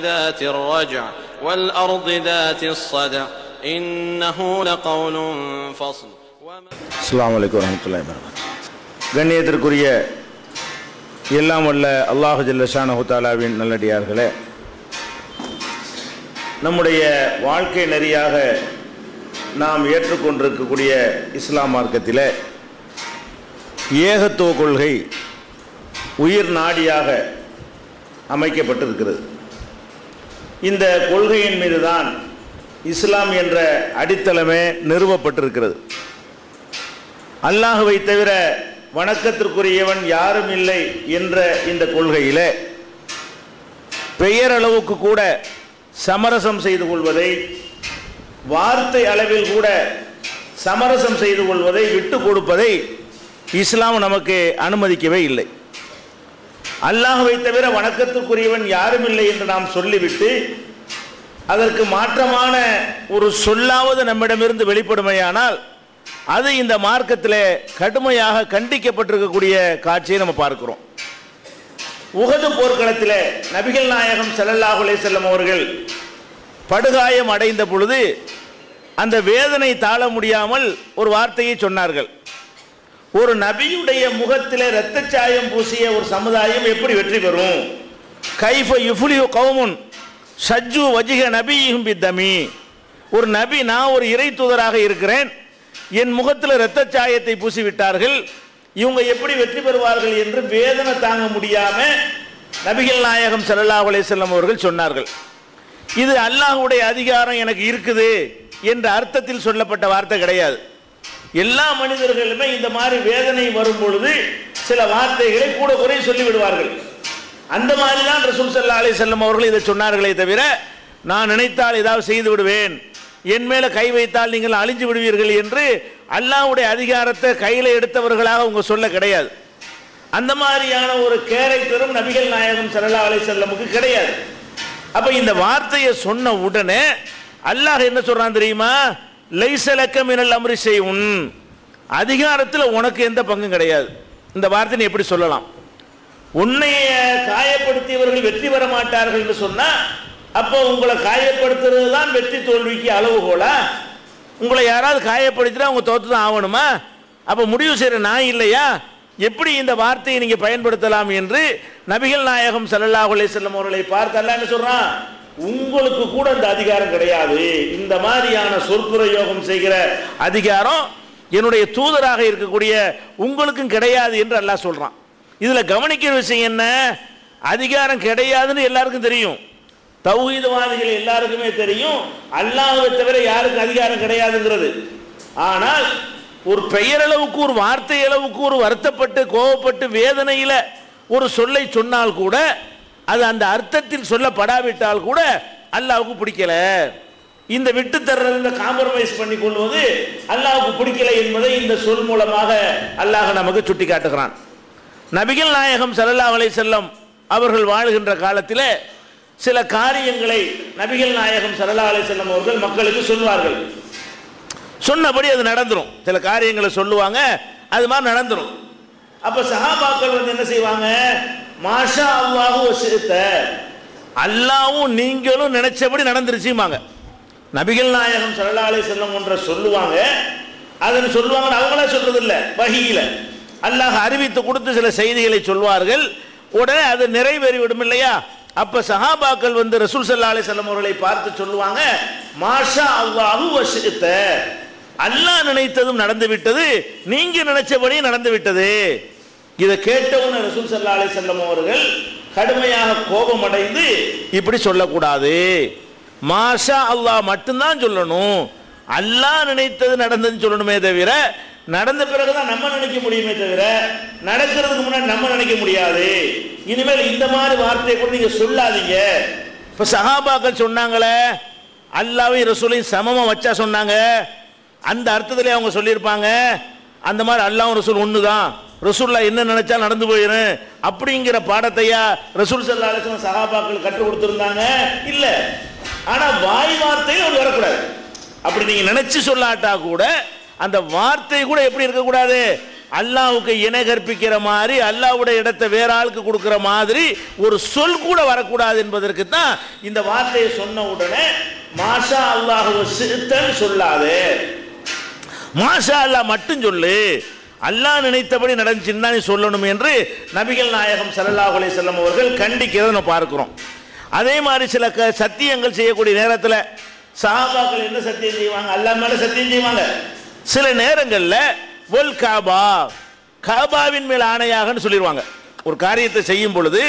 ذات الرجع والأرض ذات الصدع إنه لقول فصل وما அஸ்ஸலாமு அலைக்கும் வரமத்துல்லாஹி வரகாத்து கண்ணியத்திற்குரிய எல்லாம் வல்ல அல்லாஹு ஜல்லஷானஹு தாலாவின் நல்லடியார்களே நம்முடைய வாழ்க்கை நெறியாக நாம் ஏற்றுக்கொண்டிருக்கக்கூடிய இஸ்லாம் மார்க்கத்தில் ஏகத்துவ கொள்கை உயிர் நாடியாக அமைக்கப்பட்டிருக்கிறது. இந்த கொள்கையின் மீதுதான் இஸ்லாம் என்ற அடித்தளமே நிறுவப்பட்டிருக்கிறது. அல்லாஹுவை தவிர வணக்கத்திற்குரியவன் யாரும் இல்லை என்ற இந்த கொள்கையில் பெயரளவுக்கு கூட சமரசம் செய்து கொள்வதை வார்த்தை அளவில் கூட சமரசம் செய்து கொள்வதை விட்டு கொடுப்பதை இஸ்லாம் நமக்கு அனுமதிக்கவே இல்லை. அல்லாஹுவை தவிர வணக்கத்துக்குரியவன் யாரும் இல்லை என்று நாம் சொல்லிவிட்டு அதற்கு மாற்றமான ஒரு சொல்லாவது நம்மிடமிருந்து வெளிப்படுமையானால் அது இந்த மார்க்கத்தில் கடுமையாக கண்டிக்கப்பட்டிருக்கக்கூடிய காட்சியை நம்ம பார்க்கிறோம். உகது போர்க்களத்தில் நபிகள் நாயகம் செல்லல்லாஹுலே செல்லம் அவர்கள் படுகாயம் அடைந்த பொழுது அந்த வேதனை தாழ முடியாமல் ஒரு வார்த்தையை சொன்னார்கள். ஒரு நபியுடைய முகத்தில் இரத்த சாயம் பூசிய ஒரு சமுதாயம் எப்படி வெற்றி பெறும்? கைஃப யுஃப்லிஹு கௌமுன் சஜ்ஜு வஜிக நபியும் பித்தமி. ஒரு நபி நான் ஒரு இறை தூதராக இருக்கிறேன். என் முகத்தில் இரத்தச்சாயத்தை பூசி விட்டார்கள் இவங்க எப்படி வெற்றி பெறுவார்கள் என்று வேதனை தாங்க முடியாம நபிகள் நாயகம் சல்லா அலேசல்லம் அவர்கள் சொன்னார்கள். இது அல்லாஹுடைய அதிகாரம் எனக்கு இருக்குது என்ற அர்த்தத்தில் சொல்லப்பட்ட வார்த்தை கிடையாது. எல்லா மனிதர்களுமே இந்த மாதிரி வேதனை வரும் பொழுது சில வார்த்தைகளை கூட குறை சொல்லி விடுவார்கள் அந்த மாதிரி தான் ரசூல் சல்லா அலி செல்லம் அவர்கள் இதை சொன்னார்களே தவிர நான் நினைத்தால் ஏதாவது செய்து விடுவேன். என் மேல கை வைத்தால் நீங்கள் அழிஞ்சு விடுவீர்கள் என்று அல்லாவுடைய அதிகாரத்தை கையில் எடுத்தவர்களாக உங்க சொல்ல கிடையாது. அந்த மாதிரியான ஒரு கேரக்டரும் நபிகள் நாயகம் சல்லா அலி செல்லமுக்கு கிடையாது. அப்ப இந்த வார்த்தையை சொன்ன உடனே அல்லாஹ் என்ன சொல்றான் தெரியுமா? லைசலக்க மினல் அம்ரி செய்உன் அதிகாரத்தில் உனக்கு எந்த பங்கும் கிடையாது. இந்த வார்த்தை நீ எப்படி சொல்லலாம்? உன்னைய காயப்படுத்தியவர்கள் வெற்றி பெற மாட்டார்கள் என்று சொன்னா அப்போ உங்களை காயப்படுத்துறது தான் வெற்றி தோல்விக்கு அளவுகோலா உங்களை யாராவது காயப்படுத்தினா அவங்க தோத்து தான் ஆகணுமா? அப்போ முடிவு செய்கிற நான் இல்லையா? எப்படி இந்த வார்த்தையை நீங்கள் பயன்படுத்தலாம் என்று நபிகள் நாயகம் ஸல்லல்லாஹு அலைஹி செல்லம் அவர்களை பார்த்து அல்லாஹ் என்ன சொல்கிறான் உங்களுக்கு கூட இந்த அதிகாரம் கிடையாது. இந்த மாதிரியான சொற்பிரயோகம் செய்கிற அதிகாரம் என்னுடைய தூதராக இருக்கக்கூடிய உங்களுக்கும் கிடையாது என்று அல்லாஹ் சொல்கிறான் இதில் கவனிக்கிற விஷயம் என்ன? அதிகாரம் கிடையாதுன்னு எல்லாருக்கும் தெரியும். தௌஹீதவாதிகள் எல்லாருக்குமே தெரியும். அல்லாஹை தவிர யாருக்கு அதிகாரம் கிடையாதுங்கிறது. ஆனால் ஒரு பெயரளவுக்கு ஒரு வார்த்தை அளவுக்கு ஒரு வருத்தப்பட்டு கோவப்பட்டு வேதனையில் ஒரு சொல்லை சொன்னால் கூட அது அந்த அர்த்தத்தில் சொல்லப்படாவிட்டால் கூட அல்லாவுக்கு பிடிக்கல. இந்த விட்டு தர்றது இந்த காம்ப்ரமைஸ் பண்ணி கொள்வது அல்லாவுக்கு பிடிக்கல என்பதை இந்த சொல் மூலமாக அல்லாஹ் நமக்கு சுட்டி காட்டுகிறான் நபிகள் நாயகம் சல்லா அலை செல்லம் அவர்கள் வாழுகின்ற காலத்தில் சில காரியங்களை நபிகள் நாயகம் சல்லா அலை செல்லம் அவர்கள் மக்களுக்கு சொல்வார்கள். சொன்னபடி அது நடந்துடும் சில காரியங்களை சொல்லுவாங்க அது மாதிரி நடந்துடும் அப்ப சஹாபாக்கள் வந்து என்ன செய்வாங்க? மாஷா அல்லாஹு வசித்த அல்லாவும் நீங்களும் நினைச்சபடி நடந்துருச்சுமாங்க நபிகள் நாயகம் ஸல்லல்லாஹு செல்லம் ஒன்ற சொல்லுவாங்க. அதன் சொல்லுவாங்கன்னு அவங்களா சொல்றது இல்லை வஹீல. அல்லாஹ் அறிவித்து கொடுத்து சில செய்திகளை சொல்வார்கள். உடனே அது நிறைவேறிவிடும் இல்லையா? அப்ப சஹாபாக்கள் வந்து ரசூல் ஸல்லல்லாஹு செல்லம் அவர்களை பார்த்து சொல்லுவாங்க மாஷா அல்லாஹு வசித்த அல்லாஹ் நினைத்ததும் நடந்து விட்டது நீங்க நினைச்சபடி நடந்து விட்டது இதை கேட்டவுடனே ரசூல் சல்லா அலி செல்லம் அவர்கள் கடுமையாக கோபம் அடைந்து இப்படி சொல்லக்கூடாது. மாஷா அல்லாஹ் மட்டும்தான் சொல்லணும். அல்லாஹ் நினைத்தது நடந்ததுன்னு சொல்லணுமே தவிர நடந்த பிறகுதான் நம்ம நினைக்க முடியுமே தவிர நடக்கிறதுக்கு முன்னாடி நம்ம நினைக்க முடியாது. இனிமேல் இந்த மாதிரி வார்த்தையை கூட நீங்க சொல்லாதீங்க. இப்ப சஹாபாக்கள் சொன்னாங்களே அல்லாவையும் ரசூலையும் சமமா வச்சா சொன்னாங்க. அந்த அர்த்தத்திலே அவங்க சொல்லியிருப்பாங்க. அந்த மாதிரி அல்லாஹ் ரசூல் ஒன்று தான் ரசூல்லா என்ன நினைச்சா நடந்து போயிடும் அப்படிங்கிற பாடத்தையா ரசூல் சல்லா அலிஸ்லாம் சகாபாக்கள் கற்றுக் கொடுத்துருந்தாங்க? இல்ல. ஆனா வாய் வார்த்தையில் அவர் வரக்கூடாது. அப்படி நீங்க நினைச்சு சொல்லாட்டா கூட அந்த வார்த்தை கூட எப்படி இருக்கக்கூடாது அல்லாவுக்கு இணை கற்பிக்கிற மாதிரி அல்லாவுடைய இடத்தை வேற ஆளுக்கு கொடுக்கிற மாதிரி ஒரு சொல் கூட வரக்கூடாது என்பதற்கு தான் இந்த வார்த்தையை சொன்ன உடனே மாஷா அல்லாஹ் சித்தன்னு சொல்லாது. மாஷா அல்லாஹ் மட்டும் சொல்லு. அல்லாஹ் நினைத்தபடி நடந்துச்சுன்னு தான் சொல்லணும் என்று நபிகள் நாயகம் ஸல்லல்லாஹு அலைஹி அவர்கள் கண்டிக்கிறத நம்ம பார்க்கிறோம். அதே மாதிரி சில க சத்தியங்கள் செய்யக்கூடிய நேரத்தில் சஹாபாக்கள் என்ன சத்தியம் செய்வாங்க? அல்லாஹ் மேல சத்தியம் செய்வாங்க. சில நேரங்களில் ஒல் காபா காபாவின் மேல் ஆணையாகன்னு சொல்லிடுவாங்க ஒரு காரியத்தை செய்யும் பொழுது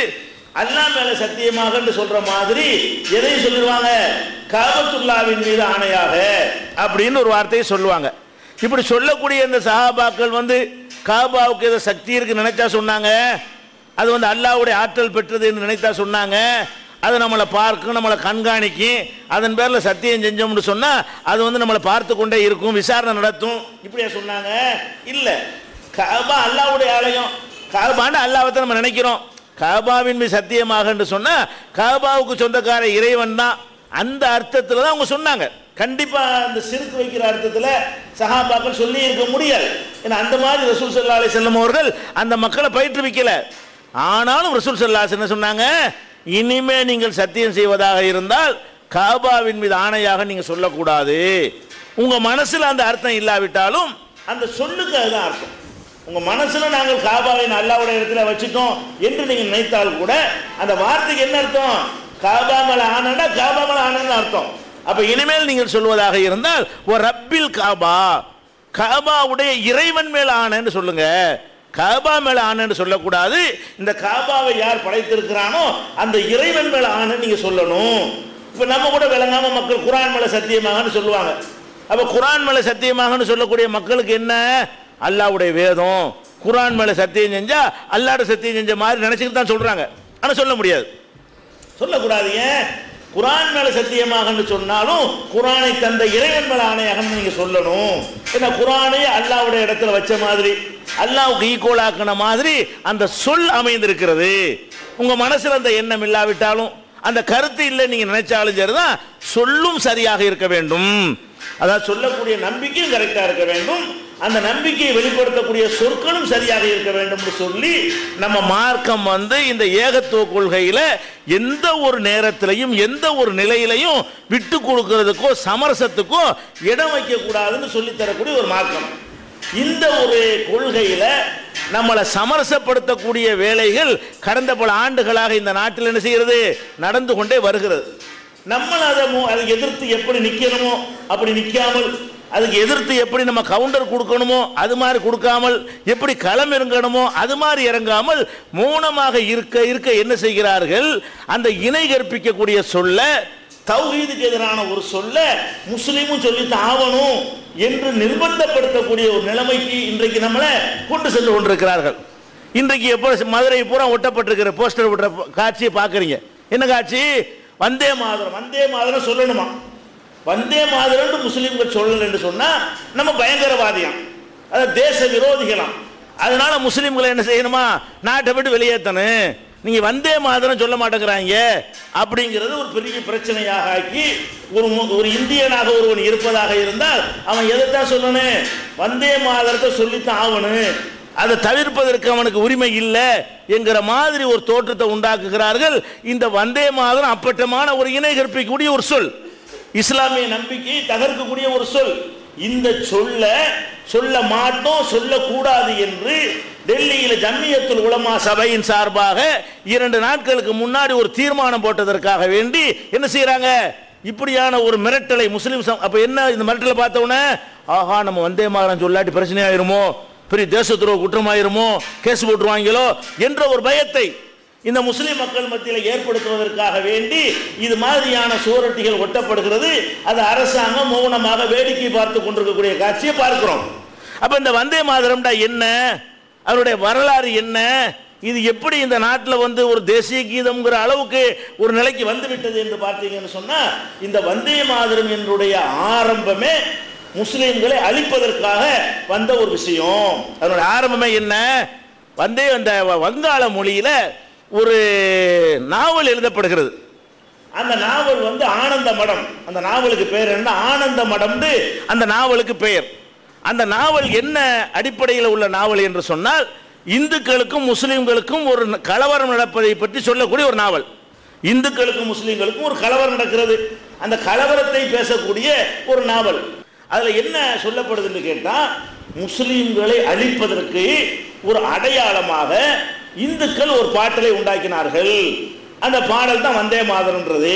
அல்லா மேல சத்தியமாகன்னு சொல்ற மாதிரி எதை சொல்லிடுவாங்க காபத்துல்லாவின் மீது ஆணையாக அப்படின்னு ஒரு வார்த்தையை சொல்லுவாங்க. இப்படி சொல்லக்கூடிய இந்த சஹாபாக்கள் வந்து காபாவுக்கு ஏதோ சக்தி இருக்கு நினைச்சா சொன்னாங்க. அது வந்து அல்லாவுடைய ஆற்றல் பெற்றது என்று நினைத்தா சொன்னாங்க. அது நம்மளை பார்க்கும் நம்மளை கண்காணிக்கும் அதன் பேரில் சத்தியம் செஞ்சோம்னு சொன்னால் அது வந்து நம்மளை பார்த்து கொண்டே இருக்கும் விசாரணை நடத்தும். இப்படியா சொன்னாங்க? இல்லை. காபா அல்லாவுடைய ஆலயம். காபான்னு அல்லாவை நம்ம நினைக்கிறோம். காபாவின் மீது சத்தியமாக சொன்னால் காபாவுக்கு சொந்தக்கார இறைவன் தான். அந்த அர்த்தத்தில் தான் அவங்க சொன்னாங்க. கண்டிப்பாக அந்த சிறுக்கு வைக்கிற அர்த்தத்தில் சஹாபாக்கள் சொல்லி இருக்க முடியாது. ஏன்னா அந்த மாதிரி ரசூல் சல்லா அலி செல்லம் அவர்கள் அந்த மக்களை பயிற்றுவிக்கல. ஆனாலும் ரசூல் சல்லா என்ன சொன்னாங்க? இனிமே நீங்கள் சத்தியம் செய்வதாக இருந்தால் காபாவின் மீது ஆணையாக நீங்கள் சொல்லக்கூடாது. உங்க மனசில் அந்த அர்த்தம் இல்லாவிட்டாலும் அந்த சொல்லுக்கு அதுதான் அர்த்தம். உங்க மனசுல நாங்கள் காபாவை அல்லாவுடைய இடத்துல வச்சுட்டோம் என்று நீங்கள் நினைத்தால் கூட அந்த வார்த்தைக்கு என்ன அர்த்தம்? காபா மேல ஆனண்டா காபா மேல ஆனன்னு அர்த்தம். அப்ப இனிமேல் நீங்கள் சொல்வதாக இருந்தால் ஒரு ரப்பில் காபா. காபாவுடைய இறைவன் மேல் ஆனன்னு சொல்லுங்க. காபா மேல ஆனன்னு சொல்லக்கூடாது. இந்த காபாவை யார் படைத்திருக்கிறானோ அந்த இறைவன் மேல ஆனன்னு நீங்க சொல்லணும். இப்ப நம்ம கூட விளங்காம மக்கள் குரான் மேல சத்தியமாகன்னு சொல்லுவாங்க. அப்ப குரான் மேல சத்தியமாகன்னு சொல்லக்கூடிய மக்களுக்கு என்ன? அல்லாவுடைய வேதம். குரான் மேல சத்தியம் செஞ்சா அல்லாட சத்தியம் செஞ்ச மாதிரி நினைச்சுக்கிட்டு தான் சொல்றாங்க. ஆனா சொல்ல முடியாது. சொல்லக்கூடாது ஏன்? குரான் மேல சத்தியமாகன்னு சொன்னாலும் குரானை தந்த இறைவன் மேல ஆணையாகன்னு நீங்க சொல்லணும். ஏன்னா குரானே அல்லாவுடைய இடத்துல வச்ச மாதிரி அல்லாவுக்கு ஈக்குவலாக்கின மாதிரி அந்த சொல் அமைந்திருக்கிறது. உங்க மனசுல அந்த எண்ணம் இல்லாவிட்டாலும் அந்த கருத்து இல்லை நீங்க நினைச்சாலும் சரிதான் சொல்லும் சரியாக இருக்க வேண்டும். அதாவது சொல்லக்கூடிய நம்பிக்கையும் கரெக்டா இருக்க வேண்டும். அந்த நம்பிக்கையை வெளிப்படுத்தக்கூடிய சொற்களும் சரியாக இருக்க வேண்டும் சொல்லி நம்ம மார்க்கம் வந்து இந்த ஏகத்துவ கொள்கையில எந்த ஒரு நேரத்திலையும் எந்த ஒரு நிலையிலையும் விட்டு கொடுக்கறதுக்கோ சமரசத்துக்கோ இடம் வைக்க கூடாதுன்னு தரக்கூடிய ஒரு மார்க்கம். இந்த ஒரு கொள்கையில நம்மளை சமரசப்படுத்தக்கூடிய வேலைகள் கடந்த பல ஆண்டுகளாக இந்த நாட்டில் என்ன செய்கிறது? நடந்து கொண்டே வருகிறது. நம்மள அதை மு- அதை எதிர்த்து எப்படி நிற்கணுமோ அப்படி நிற்காமல் அதுக்கு எதிர்த்து எப்படி நம்ம கவுண்டர் கொடுக்கணுமோ அது மாதிரி கொடுக்காமல் எப்படி களம் இறங்கணுமோ அது மாதிரி இறங்காமல் மௌனமாக இருக்க இருக்க என்ன செய்கிறார்கள்? அந்த இணை கற்பிக்கக்கூடிய சொல்ல தௌஹீதுக்கு எதிரான ஒரு சொல்ல முஸ்லீமும் சொல்லித்தான் ஆகணும் என்று நிர்பந்தப்படுத்தக்கூடிய ஒரு நிலைமைக்கு இன்றைக்கு நம்மளை கொண்டு சென்று கொண்டிருக்கிறார்கள். இன்றைக்கு எப்போ மதுரை பூரா ஒட்டப்பட்டிருக்கிற போஸ்டர் ஒட்டுற காட்சியை பார்க்குறீங்க. என்ன காட்சி? வந்தே மாதரம் வந்தே மாதரம் சொல்லணுமா? வந்தே மாதிரம் முஸ்லீம்கள் சொல்லல என்று சொன்னா நம்ம பயங்கரவாதியாம். அது தேச விரோதிகளாம். அதனால முஸ்லீம்களை என்ன செய்யணுமா? நாட்டை விட்டு வெளியேற்றணும். நீங்க வந்தே மாதிரம் சொல்ல மாட்டேங்கிறாங்க. அப்படிங்கிறது ஒரு பெரிய பிரச்சனையாக ஆக்கி ஒரு ஒரு இந்தியனாக ஒருவன் இருப்பதாக இருந்தால் அவன் எதைத்தான் சொல்லணும்? வந்தே மாதிரத்தை சொல்லித்தான் ஆகணும். அதை தவிர்ப்பதற்கு அவனுக்கு உரிமை இல்லை என்கிற மாதிரி ஒரு தோற்றத்தை உண்டாக்குகிறார்கள். இந்த வந்தே மாதரம் அப்பட்டமான ஒரு இணை கற்பிக்கக்கூடிய ஒரு சொல். இஸ்லாமிய நம்பிக்கையை தகர்க்கக்கூடிய ஒரு சொல். இந்த சொல்ல சொல்ல மாட்டோம் சொல்லக்கூடாது என்று டெல்லியில் ஜம்மியத்துல் உலமா சபையின் சார்பாக இரண்டு நாட்களுக்கு முன்னாடி ஒரு தீர்மானம் போட்டதற்காக வேண்டி என்ன செய்யறாங்க இப்படியான ஒரு மிரட்டலை முஸ்லீம் அப்ப என்ன இந்த மிரட்டலை பார்த்த உடனே ஆஹா நம்ம வந்தே மாதரம் சொல்லாட்டி பிரச்சனை ஆயிருமோ பெரிய தேச துரோக குற்றமாயிருமோ? கேஸ் போட்டுருவாங்களோ? என்ற ஒரு பயத்தை இந்த முஸ்லிம் மக்கள் மத்தியில் ஏற்படுத்துவதற்காக வேண்டி இது மாதிரியான சுவரொட்டிகள் ஒட்டப்படுகிறது. அது அரசாங்கம் மௌனமாக வேடிக்கை பார்த்து கொண்டிருக்கக்கூடிய காட்சியை பார்க்கிறோம். அப்போ இந்த வந்தே மாதரம்டா என்ன? அதனுடைய வரலாறு என்ன? இது எப்படி இந்த நாட்டில் வந்து ஒரு தேசிய கீதம்ங்கிற அளவுக்கு ஒரு நிலைக்கு வந்துவிட்டது என்று பார்த்தீங்கன்னு சொன்னால் இந்த வந்தே மாதரம் என்னுடைய ஆரம்பமே முஸ்லீம்களை அழிப்பதற்காக வந்த ஒரு விஷயம். அதனுடைய ஆரம்பமே என்ன? வந்தே அந்த வங்காள மொழியில் ஒரு நாவல் எழுதப்படுகிறது. அந்த நாவல் வந்து ஆனந்த மடம். அந்த நாவலுக்கு பெயர் என்ன? ஆனந்த மடம்னு. அந்த நாவலுக்கு பெயர். அந்த நாவல் என்ன அடிப்படையில் உள்ள நாவல் என்று சொன்னால் இந்துக்களுக்கும் முஸ்லிம்களுக்கும் ஒரு கலவரம் நடப்பதை பற்றி சொல்லக்கூடிய ஒரு நாவல். இந்துக்களுக்கும் முஸ்லிம்களுக்கும் ஒரு கலவரம் நடக்கிறது. அந்த கலவரத்தை பேசக்கூடிய ஒரு நாவல். அதுல என்ன சொல்லப்படுதுன்னு கேட்டா முஸ்லிம்களை அழிப்பதற்கு ஒரு அடையாளமாக இந்துக்கள் ஒரு பாட்டலை உண்டாக்கினார்கள். அந்த பாடல் தான் வந்தே மாதரன்றது.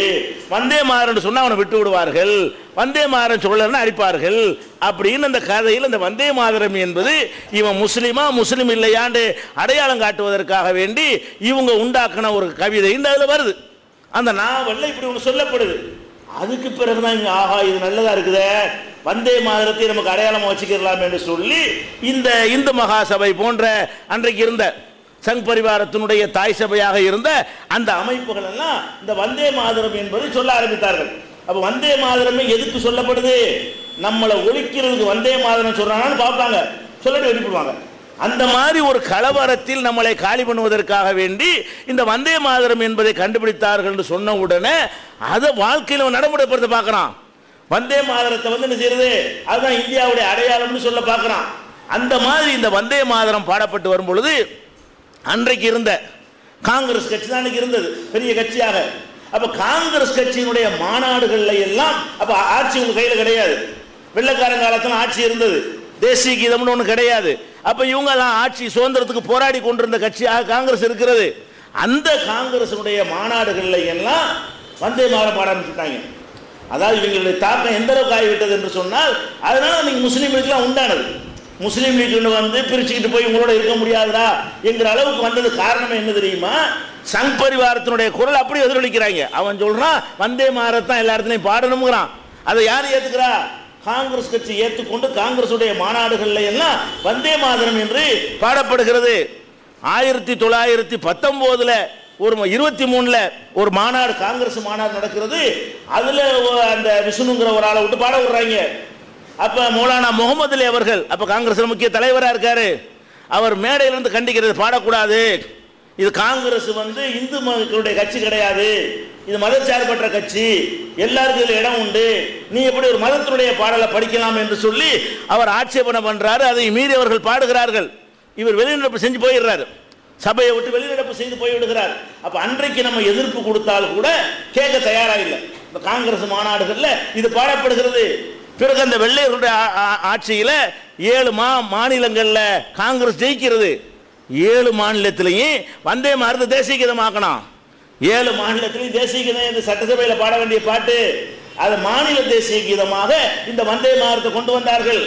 வந்தே மாதரன் சொன்னால் அவனை விட்டு விடுவார்கள். வந்தே மாதரன் சொல்லலன்னு அடிப்பார்கள். அப்படின்னு அந்த கதையில் அந்த வந்தே மாதரம் என்பது இவன் முஸ்லீமா முஸ்லீம் இல்லையாண்டு அடையாளம் காட்டுவதற்காக வேண்டி இவங்க உண்டாக்கின ஒரு கவிதை இந்த அதில் வருது. அந்த நாவல்ல இப்படி ஒன்று சொல்லப்படுது. அதுக்கு பிறகுதான் இங்கே ஆஹா இது நல்லதாக இருக்குதே. வந்தே மாதரத்தை நமக்கு அடையாளமாக வச்சுக்கிறலாம் என்று சொல்லி இந்த இந்து மகாசபை போன்ற அன்றைக்கு இருந்த சங் பரிவாரத்தினுடைய தாய் சபையாக இருந்த அந்த அமைப்புகள் எல்லாம் இந்த வந்தே மாதரம் என்பதை சொல்ல ஆரம்பித்தார்கள். அப்ப வந்தே மாதரமே எதுக்கு சொல்லப்படுது? நம்மளை ஒழிக்கிறதுக்கு வந்தே மாதரம் சொல்றாங்கன்னு பார்ப்பாங்க. சொல்லிட்டு வெளிப்படுவாங்க. அந்த மாதிரி ஒரு கலவரத்தில் நம்மளை காலி பண்ணுவதற்காக வேண்டி இந்த வந்தே மாதரம் என்பதை கண்டுபிடித்தார்கள் என்று சொன்ன உடனே அதை வாழ்க்கையில் நடைமுறைப்படுத்த பார்க்கறான். வந்தே மாதரத்தை வந்து என்ன செய்யறது? அதுதான் இந்தியாவுடைய அடையாளம்னு சொல்ல பார்க்கறான். அந்த மாதிரி இந்த வந்தே மாதரம் பாடப்பட்டு வரும் பொழுது அன்றைக்கு இருந்த காங்கிரஸ் கட்சி தான் அன்றைக்கு இருந்தது பெரிய கட்சியாக. அப்ப காங்கிரஸ் கட்சியினுடைய மாநாடுகள்ல எல்லாம் அப்ப ஆட்சி உங்க கையில கிடையாது. வெள்ளக்காரன் காலத்துல ஆட்சி இருந்தது. தேசிய கீதம்னு ஒன்று கிடையாது. அப்ப இவங்க எல்லாம் ஆட்சி சுதந்திரத்துக்கு போராடி கொண்டிருந்த கட்சியாக காங்கிரஸ் இருக்கிறது. அந்த காங்கிரசினுடைய மாநாடுகள்ல எல்லாம் வந்தே மாதம் பாட ஆரம்பிச்சுட்டாங்க. அதாவது இவங்களுடைய தாக்கம் எந்த அளவுக்கு ஆகிவிட்டது என்று சொன்னால் அதனால நீங்க முஸ்லீம்களுக்கெல்லாம் உண்டானது. முஸ்லீம் லீக்னு வந்து பிரிச்சுக்கிட்டு போய் உங்களோட இருக்க முடியாதுடா என்கிற அளவுக்கு வந்தது காரணம் என்ன தெரியுமா? சங் பரிவாரத்தினுடைய குரல் அப்படி எதிரொலிக்கிறாங்க. அவன் சொல்றான் வந்தே மாறத்தான் எல்லா இடத்துலையும் பாடணுங்கிறான் அதை யார் ஏத்துக்கிறா? காங்கிரஸ் கட்சி ஏற்றுக்கொண்டு காங்கிரசுடைய மாநாடுகளில் எல்லாம் வந்தே மாதரம் என்று பாடப்படுகிறது. ஆயிரத்தி தொள்ளாயிரத்தி பத்தொம்போதுல ஒரு இருபத்தி மூணுல ஒரு மாநாடு காங்கிரஸ் மாநாடு நடக்கிறது. அதுல அந்த விஷ்ணுங்கிற ஒரு ஆளை விட்டு பாட விடுறாங்க. அப்ப மௌலானா முகமது அலி அவர்கள் அப்ப காங்கிரஸில் முக்கிய தலைவராக இருக்காரு. அவர் மேடையிலிருந்து கண்டிக்கிறது பாடக்கூடாது. இது காங்கிரஸ் வந்து இந்து மக்களுடைய கட்சி கிடையாது. இது மதச்சார்பற்ற கட்சி. எல்லாருக்கும் இதில் இடம் உண்டு. நீ எப்படி ஒரு மதத்தினுடைய பாடலை படிக்கலாம் என்று சொல்லி அவர் ஆட்சேபனை பண்ணுறாரு அதை மீறி அவர்கள் பாடுகிறார்கள். இவர் வெளிநடப்பு செஞ்சு போயிடுறாரு. சபையை விட்டு வெளிநடப்பு செய்து போய்விடுகிறார் அப்போ அன்றைக்கு நம்ம எதிர்ப்பு கொடுத்தால் கூட கேட்க தயாராக இல்லை. இந்த காங்கிரஸ் மாநாடுகளில் இது பாடப்படுகிறது. பிறகு அந்த வெள்ளையர்களுடைய ஆட்சியில் ஏழு மா மாநிலங்களில் காங்கிரஸ் ஜெயிக்கிறது. ஏழு மாநிலத்திலையும் வந்தே மாறுத தேசிய கீதமாக்கணும் ஏழு மாநிலத்திலையும் தேசிய கீதம் இந்த சட்டசபையில் பாட வேண்டிய பாட்டு. அது மாநில தேசிய கீதமாக இந்த வந்தே மாறுத்தை கொண்டு வந்தார்கள்.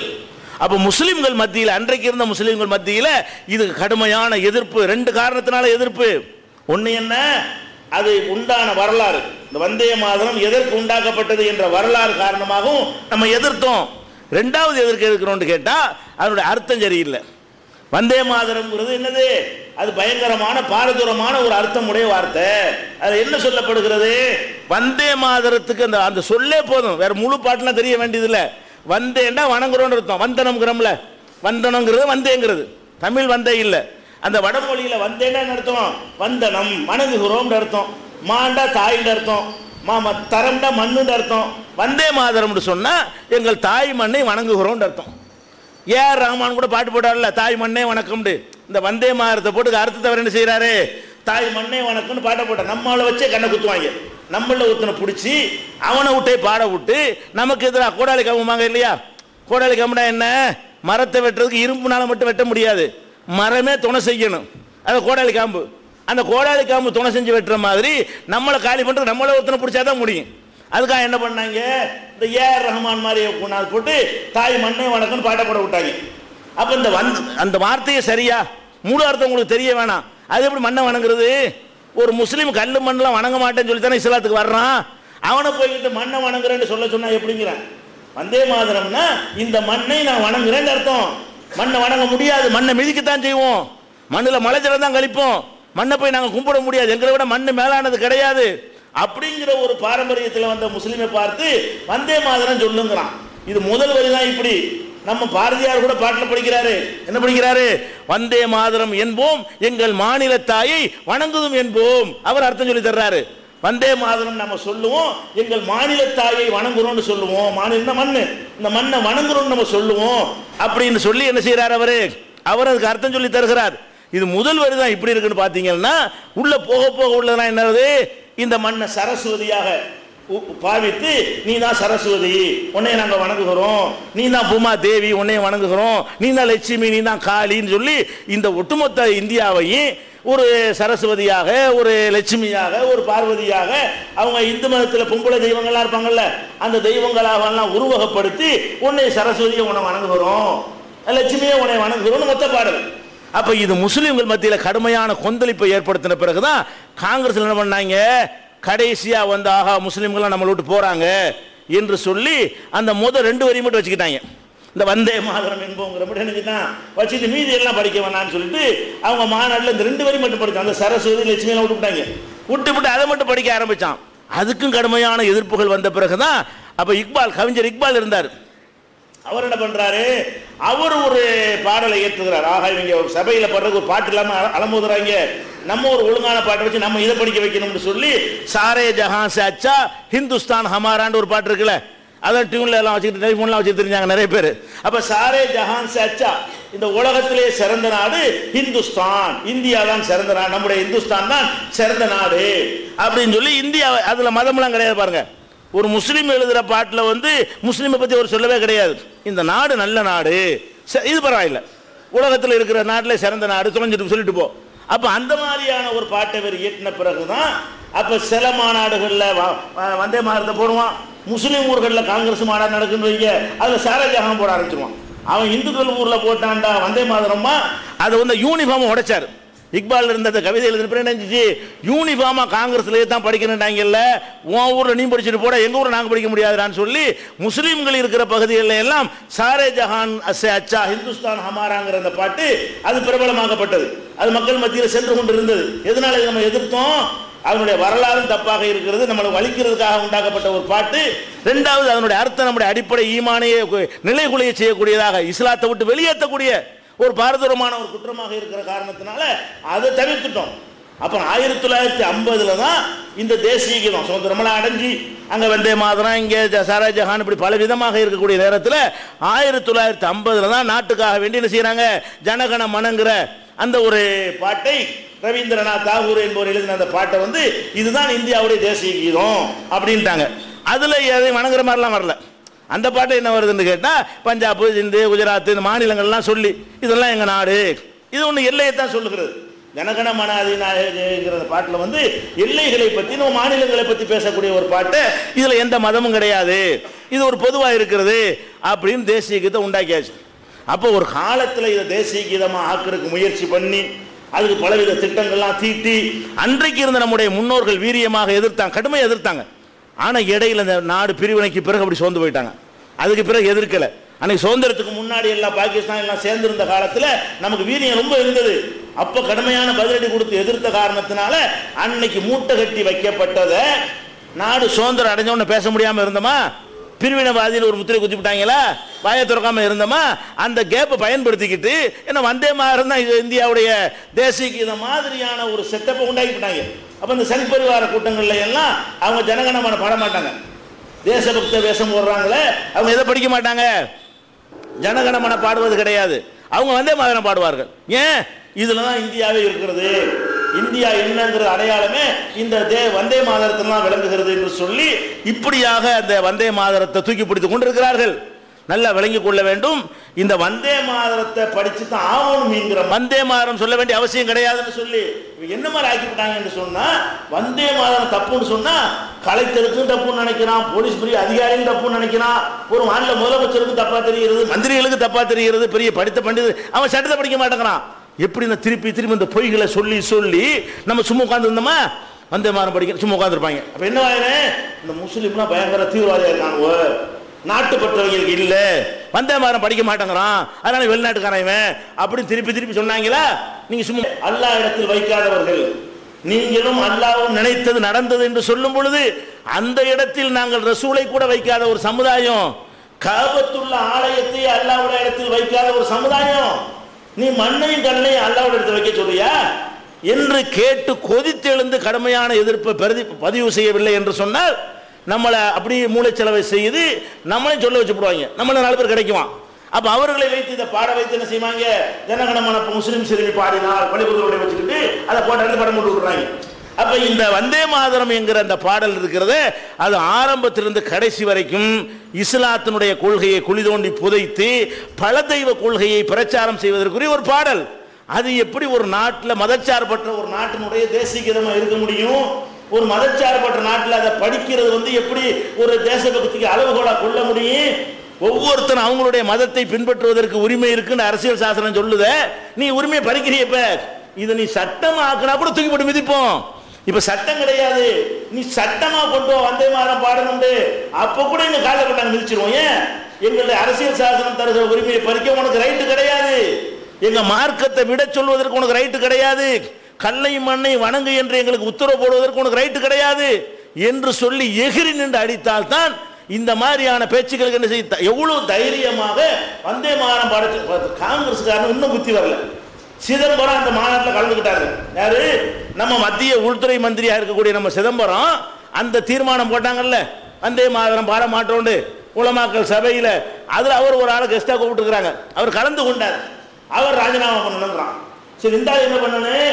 அப்போ முஸ்லீம்கள் மத்தியில் அன்றைக்கு இருந்த முஸ்லீம்கள் மத்தியில் இது கடுமையான எதிர்ப்பு ரெண்டு காரணத்தினால எதிர்ப்பு. ஒன்று என்ன? அது உண்டான வரலாறு. இந்த வந்தே மாதரம் எதற்கு உண்டாக்கப்பட்டது என்ற வரலாறு காரணமாகவும் நம்ம எதிர்த்தோம். ரெண்டாவது எதற்கு எதிர்க்கிறோம்னு கேட்டால் அதனுடைய அர்த்தம் சரியில்லை. வந்தே மாதரம்ங்கிறது என்னது? அது பயங்கரமான பாரதூரமான ஒரு அர்த்தமுடைய வார்த்தை. அது என்ன சொல்லப்படுகிறது? வந்தே மாதரத்துக்கு அந்த அந்த சொல்லே போதும். வேற முழு பாட்டுலாம் தெரிய வேண்டியதில்லை. வந்தேன்னா வணங்குறோன்னு அர்த்தம். வந்தனம்ங்கிறோம்ல. வந்தனங்கிறது வந்தேங்கிறது. தமிழ் வந்தே இல்லை. அந்த வடமொழியில் வந்தேன்னா என்ன அர்த்தம்? வந்தனம். வணங்குகிறோம்னு அர்த்தம். மாண்டா தாயின் அர்த்தம். மாமா தரம்டா மண்ணுன்னு அர்த்தம். வந்தே மாதரம்னு சொன்னால் எங்கள் தாய் மண்ணை வணங்குகிறோம்னு அர்த்தம். ஏஆர் ரஹ்மான் கூட பாட்டு போட்டார்ல தாய் மண்ணே வணக்கம்னு. இந்த வந்தே மாதரத்தை போட்டு அர்த்தத்தை அவர் என்ன செய்கிறாரு தாய் மண்ணே வணக்கம்னு பாட்டை போட்டார் நம்மளை வச்சே கண்ணை குத்துவாங்க. நம்மள ஒருத்தனை பிடிச்சி அவனை விட்டே பாட விட்டு நமக்கு எதிராக கோடாளி கம்புமாங்க இல்லையா? கோடாளி கம்புனா என்ன? மரத்தை வெட்டுறதுக்கு இரும்புனால மட்டும் வெட்ட முடியாது. மரமே துணை செய்யணும். அது கோடாலி காம்பு. அந்த கோடாலி காம்பு துணை செஞ்சு வெட்டுற மாதிரி நம்மளை காலி பண்ணுறது நம்மளை ஒருத்தனை பிடிச்சாதான் முடியும். அதுக்காக என்ன பண்ணாங்க? இந்த ஏஆர் ரஹ்மான் மாதிரி கொண்டாந்து போட்டு தாய் மண்ணே வணக்கம்னு பாட்ட போட விட்டாங்க. அப்போ இந்த வந் அந்த வார்த்தையை சரியா? மூணு அர்த்தம் உங்களுக்கு தெரிய வேணாம். அது எப்படி மண்ணை வணங்குறது? ஒரு முஸ்லீம் கல்லு மண்ணெலாம் வணங்க மாட்டேன்னு சொல்லி தானே இஸ்லாத்துக்கு வர்றான்? அவனை போய்கிட்டு மண்ணை வணங்குறேன்னு சொல்ல சொன்னா எப்படிங்கிறான்? வந்தே மாதிரம்னா இந்த மண்ணை நான் வணங்குறேன்னு அர்த்தம். மண்ணை வணங்க முடியாது மண்ணை மிதிக்கத்தான் செய்வோம். மண்ணில் மலை ஜலம் தான் கழிப்போம். மண்ணை போய் நாங்கள் கும்பிட முடியாது. எங்களை விட மண் மேலானது கிடையாது. அப்படிங்கிற ஒரு பாரம்பரியத்தில் வந்த முஸ்லீமை பார்த்து வந்தே மாதிரம் சொல்லுங்கிறான். இது முதல் வரி தான் இப்படி. நம்ம பாரதியார் கூட பாட்டில் படிக்கிறாரு. என்ன படிக்கிறாரு? வந்தே மாதரம் என்போம் எங்கள் மாநில தாயை வணங்குதும் என்போம். அவர் அர்த்தம் சொல்லி தர்றாரு. வந்தே மாதரம் நம்ம சொல்லுவோம். எங்கள் மாநில தாயை வணங்குறோம்னு சொல்லுவோம். மாநில மண் இந்த மண்ணை வணங்குறோம்னு நம்ம சொல்லுவோம். அப்படின்னு சொல்லி என்ன செய்கிறார் அவரு? அவர் அதுக்கு அர்த்தம் சொல்லி தருகிறார். இது முதல் வரி தான் இப்படி இருக்குன்னு பார்த்தீங்கன்னா உள்ள போக போக உள்ளதெல்லாம் என்னது? இந்த மண்ணை சரஸ்வதியாக பாவித்து நீ தான் சரஸ்வதி. உன்னை நாங்கள் வணங்குகிறோம். நீ தான் பூமா தேவி உன்னை வணங்குகிறோம். நீ தான் லட்சுமி நீ தான் காளின்னு சொல்லி இந்த ஒட்டுமொத்த இந்தியாவையும் ஒரு சரஸ்வதியாக ஒரு லட்சுமியாக ஒரு பார்வதியாக அவங்க இந்து மதத்தில் பொம்பளை தெய்வங்களாக இருப்பாங்கல்ல அந்த தெய்வங்களாக எல்லாம் உருவகப்படுத்தி உன்னை சரஸ்வதியை உன்னை வணங்குகிறோம். லட்சுமியை உன்னை வணங்குகிறோம்னு மொத்த பாடல். அப்போ இது முஸ்லீம்கள் மத்தியில் கடுமையான கொந்தளிப்பை ஏற்படுத்தின பிறகு தான் காங்கிரஸ் என்ன பண்ணாங்க? கடைசியாக வந்து ஆஹா முஸ்லீம்கள்லாம் நம்மளை விட்டு போகிறாங்க என்று சொல்லி அந்த முதல் ரெண்டு வரி மட்டும் வச்சுக்கிட்டாங்க. இந்த வந்தே மாதரம் என்போங்கிற மட்டும் நினைச்சுட்டான் வச்சுட்டு மீதி எல்லாம் படிக்க வேணாம்னு சொல்லிட்டு அவங்க மாநாட்டில் இந்த ரெண்டு வரி மட்டும் படித்தான் அந்த சரஸ்வதி லட்சுமி எல்லாம் விட்டுவிட்டாங்க விட்டு விட்டு அதை மட்டும் படிக்க ஆரம்பித்தான் அதுக்கும் கடுமையான எதிர்ப்புகள் வந்த பிறகு தான் அப்போ இக்பால் கவிஞர் இக்பால் இருந்தார். அவர் என்ன பண்ணுறாரு அவர் ஒரு பாடலை ஏற்றுகிறார் ஆக இவங்க ஒரு சபையில் பாடுறதுக்கு ஒரு பாட்டு இல்லாமல் அலமுதுறாங்க. நம்ம ஒரு ஒழுங்கான பாட்டை வச்சு நம்ம இதை படிக்க வைக்கணும்னு சொல்லி சாரே ஜஹான் சே அச்சா ஹிந்துஸ்தான் ஹமாரான்னு ஒரு பாட்டு இருக்குல்ல. அதான் டியூன்ல எல்லாம் வச்சுக்கிட்டு டெலிஃபோன்லாம் வச்சுட்டு தெரிஞ்சாங்க நிறைய பேர். அப்ப சாரே ஜஹான் சேச்சா இந்த உலகத்திலே சிறந்த நாடு ஹிந்துஸ்தான். இந்தியா தான் சிறந்த நாடு நம்முடைய இந்துஸ்தான் தான் சிறந்த நாடு. அப்படின்னு சொல்லி இந்தியா அதுல மதம்லாம் கிடையாது பாருங்க. ஒரு முஸ்லீம் எழுதுகிற பாட்டில் வந்து முஸ்லீமை பற்றி ஒரு சொல்லவே கிடையாது. இந்த நாடு நல்ல நாடு. ச- இது பரவாயில்ல. உலகத்தில் இருக்கிற நாட்டில் சிறந்த நாடு தொலைஞ்சிட்டு சொல்லிட்டு போ. அப்போ அந்த மாதிரியான ஒரு பாட்டை இவர் இயற்றின பிறகு தான் அப்போ சில மாநாடுகளில் வந்தே மாநிலத்தை போடுவான். முஸ்லீம் ஊர்களில் காங்கிரஸ் மாநாடு நடக்குன்னு வைங்க அதில் சாரஜாகம் போட ஆரம்பிச்சிருவான். அவன் இந்துக்கள் ஊரில் போட்டான்டா வந்தே மாதிரமா அதை வந்து யூனிஃபார்ம் உடைச்சார். இக்பால் இருந்த அந்த கவிதை எழுதின யூனிஃபார்மாக காங்கிரஸ்லேயே செஞ்சுச்சு தான் படிக்கணுன்றாங்கல்ல உன் ஊரில் நீ படிச்சுட்டு போட எங்கள் ஊரில் நாங்கள் படிக்க முடியாதுடான்னு சொல்லி முஸ்லீம்கள் இருக்கிற பகுதிகளில் எல்லாம் சாரே ஜஹான் அசே அச்சா ஹிந்துஸ்தான் ஹமாராங்கிற அந்த பாட்டு அது பிரபலமாக்கப்பட்டது. அது மக்கள் மத்தியில் சென்று கொண்டு இருந்தது எதனால நம்ம எதிர்த்தோம்? அதனுடைய வரலாறும் தப்பாக இருக்கிறது நம்மளை வலிக்கிறதுக்காக உண்டாக்கப்பட்ட ஒரு பாட்டு. ரெண்டாவது அதனுடைய அர்த்தம் நம்முடைய அடிப்படை ஈமானையே கு- நிலைகுலைய செய்யக்கூடியதாக இஸ்லாத்தை விட்டு வெளியேற்றக்கூடிய ஒரு பாரதூரமான ஒரு குற்றமாக இருக்கிற காரணத்தினால அதை தவிர்த்துட்டோம். அப்புறம் ஆயிரத்தி தொள்ளாயிரத்தி ஐம்பதுல தான் இந்த தேசிய கீதம் சுதந்திரமெல்லாம் அடைஞ்சி அங்கே வந்தே மாதிரம் இங்கே ஜ- சாரா ஜஹான் இப்படி பல விதமாக இருக்கக்கூடிய நேரத்தில் ஆயிரத்தி தொள்ளாயிரத்தி ஐம்பதுல தான் நாட்டுக்காக வேண்டி என்ன செய்கிறாங்க ஜனகண மனங்கிற அந்த ஒரு பாட்டை ரவீந்திரநாத் தாகூர் என்பவர் எழுதின அந்த பாட்டை வந்து இதுதான் இந்தியாவுடைய தேசிய கீதம் அப்படின்ட்டாங்க. அதில் எதையும் வணங்குற மாதிரிலாம் வரல. அந்த பாட்டு என்ன வருதுன்னு கேட்டால் பஞ்சாப் இந்து குஜராத் இந்த மாநிலங்கள்லாம் சொல்லி இதெல்லாம் எங்கள் நாடு? இது ஒன்று எல்லையை தான் சொல்லுகிறது. ஜனகண மனாதிநாயகிற பாட்டில் வந்து எல்லைகளை பற்றி நம்ம மாநிலங்களை பற்றி பேசக்கூடிய ஒரு பாட்டு இதில் எந்த மதமும் கிடையாது. இது ஒரு பொதுவாக இருக்கிறது அப்படின்னு தேசிய கீதம் உண்டாக்கியாச்சு. அப்போ ஒரு காலத்தில் இதை தேசிய கீதமாக ஆக்குறதுக்கு முயற்சி பண்ணி அதுக்கு பலவித திட்டங்கள்லாம் தீட்டி அன்றைக்கு இருந்த நம்முடைய முன்னோர்கள் வீரியமாக எதிர்த்தாங்க கடுமையாக எதிர்த்தாங்க. ஆனால் இடையில இந்த நாடு பிரிவினைக்கு பிறகு அப்படி சோர்ந்து போயிட்டாங்க. அதுக்கு பிறகு எதிர்க்கலை. அன்னைக்கு சுதந்திரத்துக்கு முன்னாடி எல்லாம் பாகிஸ்தான் எல்லாம் சேர்ந்திருந்த காலத்தில் நமக்கு வீரியம் ரொம்ப இருந்தது. அப்போ கடுமையான பதிலடி கொடுத்து எதிர்த்த காரணத்தினால அன்னைக்கு மூட்டை கட்டி வைக்கப்பட்டதை நாடு சுதந்திரம் அடைஞ்ச பேச முடியாமல் இருந்தோமா? பிரிவினவாதியில் ஒரு முத்திரை குத்தி விட்டாங்களா வாயை திறக்காம இருந்தோமா? அந்த கேப்பை பயன்படுத்திக்கிட்டு என்ன வந்தே மாதிரி தான் இது இந்தியாவுடைய தேசிய இந்த மாதிரியான ஒரு செட்டப்பை உண்டாக்கி விட்டாங்க. அப்போ இந்த சனிப்பரிவார பரிவார கூட்டங்கள்ல எல்லாம் அவங்க ஜனகணமான பாட மாட்டாங்க தேசபக்த வேஷம் போடுறாங்களே அவங்க எதை படிக்க மாட்டாங்க? ஜனகணமான பாடுவது கிடையாது. அவங்க வந்தே மாதிரி பாடுவார்கள். ஏன்? இதுல தான் இந்தியாவே இருக்கிறது. இந்தியா என்னங்கிற அடையாளமே இந்த தே வந்தே மாதரத்திலாம் விளங்குகிறது என்று சொல்லி இப்படியாக அந்த வந்தே மாதரத்தை தூக்கி பிடித்துக் கொண்டிருக்கிறார்கள். நல்லா விளங்கிக் கொள்ள வேண்டும். இந்த வந்தே மாதரத்தை படிச்சு தான் ஆகணும்ங்கிற வந்தே மாதரம் சொல்ல வேண்டிய அவசியம் கிடையாதுன்னு சொல்லி என்ன மாதிரி ஆக்கிவிட்டாங்கன்னு சொன்னா வந்தே மாதரம் தப்புன்னு சொன்னா கலைத்தருக்கும் தப்புன்னு நினைக்கிறான் போலீஸ் பெரிய அதிகாரியும் தப்புன்னு நினைக்கிறான் ஒரு மாநில முதலமைச்சருக்கும் தப்பா தெரிகிறது மந்திரிகளுக்கு தப்பா தெரிகிறது பெரிய படித்த பண்டிதர் அவன் சட்டத்தை படிக்க மாட்டேங்கிறான். எப்படி நான் திருப்பி திருப்பி இந்த பொய்களை சொல்லி சொல்லி நம்ம சும்மா உட்காந்துருந்தோமா வந்தே மாதரம் படிக்க சும்மா உட்காந்துருப்பாங்க அப்ப என்ன இந்த முஸ்லீம்லாம் பயங்கர தீவிரவாதியா இருக்காங்க. நாட்டுப்பட்டவங்களுக்கு இல்ல. வந்தே மாதரம் படிக்க மாட்டேங்கிறான். அதனால வெளிநாட்டுக்காரன் இவன். அப்படின்னு திருப்பி திருப்பி சொன்னாங்களா? நீங்க சும்மா அல்லா இடத்தில் வைக்காதவர்கள். நீங்களும் அல்லாவும் நினைத்தது நடந்தது என்று சொல்லும் பொழுது அந்த இடத்தில் நாங்கள் ரசூலை கூட வைக்காத ஒரு சமுதாயம். காபத்துள்ள ஆலயத்தை அல்லாவுடைய இடத்தில் வைக்காத ஒரு சமுதாயம். நீ மண்ணையும் கண்ணையும் அல்லாவோட எடுத்து வைக்க சொல்றியா? என்று கேட்டு கொதித்தெழுந்து கடுமையான எதிர்ப்பை பிரதி பதிவு செய்யவில்லை என்று சொன்னால் நம்மளை அப்படியே மூளைச்செலவை செய்து நம்மளையும் சொல்ல வச்சு போடுவாங்க நம்மள நாலு பேர் கிடைக்குவான் அப்ப அவர்களை வைத்து இதை பாட வைத்து என்ன செய்வாங்க? ஜனகணமான முஸ்லீம் சிறுமி பாடினால் பள்ளிக்கூடோட வச்சுக்கிட்டு அதை போட்டு படம் போட்டு விடுறாங்க அப்ப இந்த வந்தே மாதரம் என்கிற அந்த பாடல் இருக்கிறது அது ஆரம்பத்திலிருந்து கடைசி வரைக்கும் இஸ்லாத்தினுடைய கொள்கையை குழி தோண்டி புதைத்து பல தெய்வ கொள்கையை பிரச்சாரம் செய்வதற்குரிய ஒரு பாடல். அது எப்படி ஒரு நாட்டில் மதச்சார்பற்ற ஒரு நாட்டினுடைய தேசிய இருக்க முடியும்? ஒரு மதச்சார்பற்ற நாட்டில் அதை படிக்கிறது வந்து எப்படி ஒரு தேசபக்திக்கு அளவுகோலா கொள்ள முடியும்? ஒவ்வொருத்தரும் அவங்களுடைய மதத்தை பின்பற்றுவதற்கு உரிமை இருக்குன்னு அரசியல் சாசனம் சொல்லுத. நீ உரிமையை பறிக்கிறிய இப்ப. இதை நீ சட்டம் ஆக்கினா கூட தூக்கி போட்டு மிதிப்போம். இப்ப சட்டம் கிடையாது. நீ சட்டமா கொண்டு வந்தே மாதம் பாடணுண்டு அப்ப கூட எங்க காலை கொண்டாங்க மிதிச்சிருவோம். ஏன்? எங்களுடைய அரசியல் சாசனம் தருகிற உரிமையை பறிக்க உனக்கு ரைட்டு கிடையாது. எங்க மார்க்கத்தை விட சொல்வதற்கு உனக்கு ரைட்டு கிடையாது. கல்லை மண்ணை வணங்கு என்று எங்களுக்கு உத்தரவு போடுவதற்கு உனக்கு ரைட்டு கிடையாது. என்று சொல்லி எகிரி நின்று அடித்தால் தான் இந்த மாதிரியான பேச்சுக்களுக்கு என்ன செய்ய எவ்வளவு தைரியமாக வந்தே மாதம் பாட காங்கிரஸ்காரன் இன்னும் புத்தி வரல. சிதம்பரம் அந்த மாநாட்டில் கலந்துக்கிட்டாரு. யாரு? நம்ம மத்திய உள்துறை மந்திரியா இருக்கக்கூடிய நம்ம சிதம்பரம் அந்த தீர்மானம் போட்டாங்கல்ல? வந்தே மாதரம் பாட மாட்டோண்டு உலமாக்கல் சபையில். அதில் அவர் ஒரு ஆளை கெஸ்டா கூப்பிட்டுருக்குறாங்க. அவர் கலந்து கொண்டார். அவர் ராஜினாமா பண்ணணுங்கிறான் சரி இந்த என்ன பண்ணணும்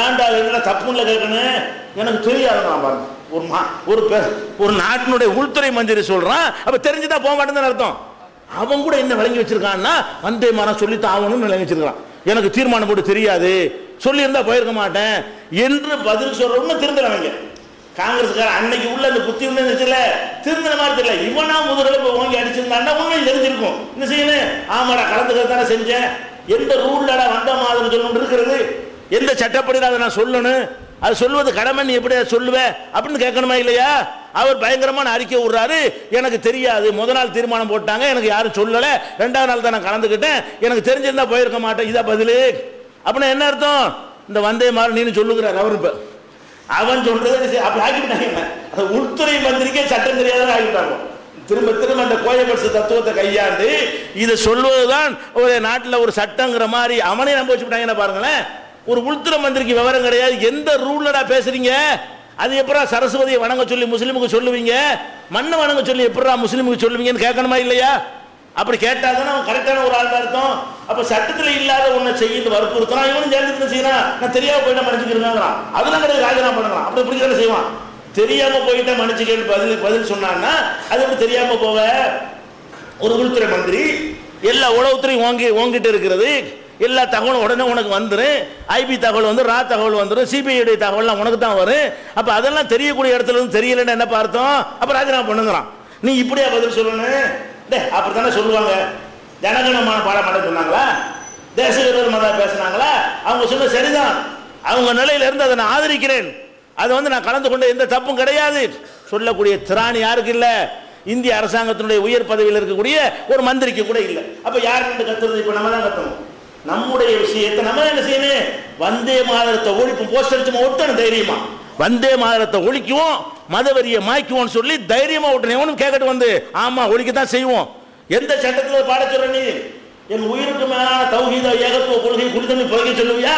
ஏன்டா என்ன தப்புல கேட்கணும் எனக்கு தெரியாது நான் பாருங்க. ஒரு மா ஒரு ஒரு நாட்டினுடைய உள்துறை மந்திரி சொல்கிறான் அப்போ தெரிஞ்சுதான் போக மாட்டேன்னு அர்த்தம். அவன் கூட என்ன விளங்கி வச்சிருக்கான்னா வந்தே மரம் சொல்லித்தான் ஆகணும்னு விளங்கி வச்சிருக்கான் எனக்கு தீர்மானம் போட்டு தெரியாது. சொல்லியிருந்தா போயிருக்க மாட்டேன். என்று பதில் சொல்றவங்க திருந்தலவங்க காங்கிரஸ்கார அன்னைக்கு உள்ள அந்த புத்தி உள்ள இருந்துச்சுல திருந்தின மாதிரி தெரியல. இவனா முதல்ல போய் வாங்கி அடிச்சிருந்தாண்டா உண்மை தெரிஞ்சிருக்கும். என்ன செய்யணும் ஆமாடா கலந்துக்கிறது தானே செஞ்சேன். எந்த ரூல்லடா வந்த மாதிரி சொல்லணும் இருக்கிறது? எந்த சட்டப்படி அதை நான் சொல்லணும்? அது சொல்வது கடமை நீ எப்படி சொல்லுவேன் அப்படின்னு கேட்கணுமா இல்லையா? அவர் பயங்கரமான அறிக்கை விடுறாரு. எனக்கு தெரியாது. முத நாள் தீர்மானம் போட்டாங்க. எனக்கு யாரும் சொல்லலை. ரெண்டாவது நாள் தான் நான் கலந்துக்கிட்டேன். எனக்கு தெரிஞ்சிருந்தா போயிருக்க மாட்டேன். இதா பதிலு. அப்படின்னா என்ன அர்த்தம்? இந்த வந்தே மாறு நீனு சொல்லுகிறார். அவர் இப்போ அவன் சொல்றது அப்படி ஆக்கிவிட்டாங்க உள்துறை மந்திரிக்கே சட்டம் தெரியாத ஆகிவிட்டாங்க திரும்ப திரும்ப அந்த கோயபட்ச தத்துவத்தை கையாண்டு இதை சொல்வதுதான் ஒரு நாட்டில் ஒரு சட்டங்கிற மாதிரி அவனே நம்ப வச்சுட்டாங்க பாருங்களேன். ஒரு உள்துறை மந்திரிக்கு விவரம் கிடையாது. எந்த ரூல்லடா பேசுறீங்க? அது எப்படா சரஸ்வதியை வணங்க சொல்லி முஸ்லீமுக்கு சொல்லுவீங்க? மண்ணை வணங்க சொல்லி எப்படா முஸ்லீமுக்கு சொல்லுவீங்கன்னு கேட்கணுமா இல்லையா? அப்படி கேட்டா தானே அவன் கரெக்டான ஒரு ஆள் இருக்கும் அப்ப சட்டத்தில் இல்லாத ஒன்றை செய்யிட்டு வற்புறுத்தலாம் இவனும் சேர்ந்து செய்யறான். நான் தெரியாம போயிட்டா மன்னிச்சுக்கிறேங்கிறான். அதெல்லாம் கிடையாது ராஜினாமா பண்ணலாம். அப்படி இப்படி தானே செய்வான். தெரியாம போயிட்டா மன்னிச்சுக்கன்னு பதில் பதில் சொன்னான்னா அது எப்படி தெரியாம போக ஒரு உள்துறை மந்திரி எல்லா உளவுத்துறையும் ஓங்கி ஓங்கிட்டு இருக்கிறது. எல்லா தகவலும் உடனே உனக்கு வந்துடும் ஐபி தகவல் வந்து ரா தகவல் வந்துடும் சிபிஐடி தகவல்லாம் உனக்கு தான் வரும். அப்போ அதெல்லாம் தெரியக்கூடிய இடத்துல இருந்து தெரியலன்னு என்ன பார்த்தோம்? அப்போ ராஜினாமா பண்ணுங்கிறான். நீ இப்படியா பதில் சொல்லணும்? டே அப்படித்தானே சொல்லுவாங்க. ஜனகணமான பாட மாட்டேன்னு சொன்னாங்களா? தேச விரோத மதம் பேசுனாங்களா? அவங்க சொன்ன சரிதான். அவங்க நிலையில இருந்து அதை நான் ஆதரிக்கிறேன். அது வந்து நான் கலந்து கொண்ட எந்த தப்பும் கிடையாது. சொல்லக்கூடிய திராணி யாருக்கு இல்லை? இந்திய அரசாங்கத்தினுடைய உயர் பதவியில் இருக்கக்கூடிய ஒரு மந்திரிக்கு கூட இல்லை. அப்ப யார் நின்று கத்துறது? இப்ப நம்ம தான் கத்தணும். நம்முடைய விஷயத்தை நம்ம தான் என்ன செய்யணும்? வந்தே மாதரத்தை ஒழிப்பும். போஸ்ட் அடிச்சு ஒட்டணும் தைரியமா. வந்தே மாதரத்தை ஒழிக்குவோம் மதவெறியை மாய்க்குவோம்னு சொல்லி தைரியமா ஒட்டணும். எவனும் கேட்கட்டு வந்து ஆமா ஒழிக்கத்தான் செய்வோம். எந்த சட்டத்தில் பாட சொல்ற நீ? என் உயிருக்கு மேலான தௌஹீத ஏகத்துவ கொள்கை குடிதண்ணி புகைக்க சொல்லுவியா?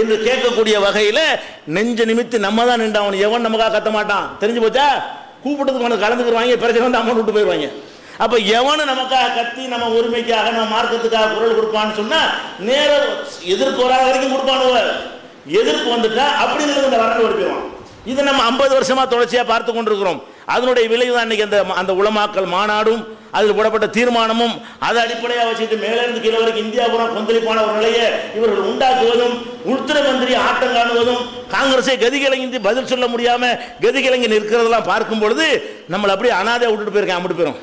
என்று கேட்கக்கூடிய வகையில நெஞ்ச நிமித்து நம்ம தான் நின்றான் எவன் நமக்காக கத்த மாட்டான்? தெரிஞ்சு போச்சா? கூப்பிட்டதுக்கு கொண்டு கலந்துக்குருவாங்க பிரச்சனை வந்து அமௌண்ட் விட்டு போயிடுவாங்க. அப்போ எவனு நமக்காக கத்தி நம்ம உரிமைக்காக நம்ம மார்க்கத்துக்காக குரல் கொடுப்பான்னு சொன்னால் நேர எதிர்ப்பு வராத வரைக்கும் கொடுப்பானுவ எதிர்ப்பு வந்துட்டா அப்படி இருந்து இந்த வரண்டு எடுப்பிடுவான் இது நம்ம ஐம்பது வருஷமாக தொடர்ச்சியாக பார்த்து கொண்டிருக்கிறோம். அதனுடைய விளைவு தான் இன்னைக்கு அந்த அந்த உளமாக்கல் மாநாடும் அதில் போடப்பட்ட தீர்மானமும் அதை அடிப்படையாக வச்சுட்டு மேலே இருந்து கீழே வரைக்கும் இந்தியா புறம் கொந்தளிப்பான ஒரு நிலையை இவர்கள் உண்டாக்குவதும் உள்துறை மந்திரி ஆட்டம் காணுவதும் காங்கிரஸை கதிகிழங்கி பதில் சொல்ல முடியாமல் கதிகிழங்கி நிற்கிறதெல்லாம் பார்க்கும் பொழுது நம்மளை அப்படியே அனாதை விட்டுட்டு போயிருக்கேன் அப்படி போயிடும்